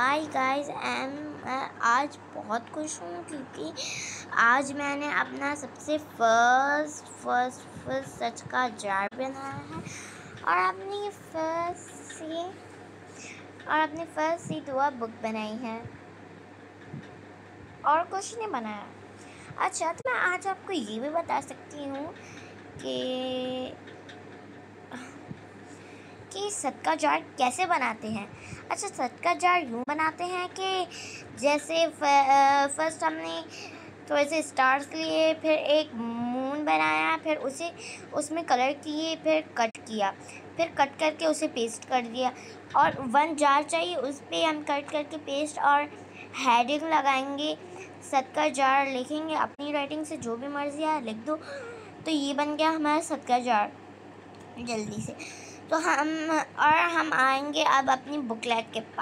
Hi guys M मैं आज बहुत खुश हूँ क्योंकि आज मैंने अपना सबसे फ़र्स्ट फ़र्स्ट फ़र्स्ट सच का जार बनाया है। और अपनी फ़र्स्ट सी, और अपनी फ़र्स्ट सी दुआ बुक बनाई है। और कुछ नहीं बनाया। अच्छा तो मैं आज आपको ये भी बता सकती हूँ कि कि सदका जार कैसे बनाते हैं। अच्छा सदका जार यूँ बनाते हैं कि जैसे फ़र्स्ट हमने थोड़े से स्टार्स लिए फिर एक मून बनाया, फिर उसे, उसमें कलर किए, फिर कट किया, फिर कट करके उसे पेस्ट कर दिया और वन जार चाहिए, उस पर हम कट करके पेस्ट और हेडिंग लगाएँगे सदका जार लिखेंगे, अपनी राइटिंग से जो भी मर्ज़ी आए लिख दो तो ये बन गया हमारा सदका जार, जल्दी से। तो हम और हम आएँगे अब अपनी बुकलेट के पास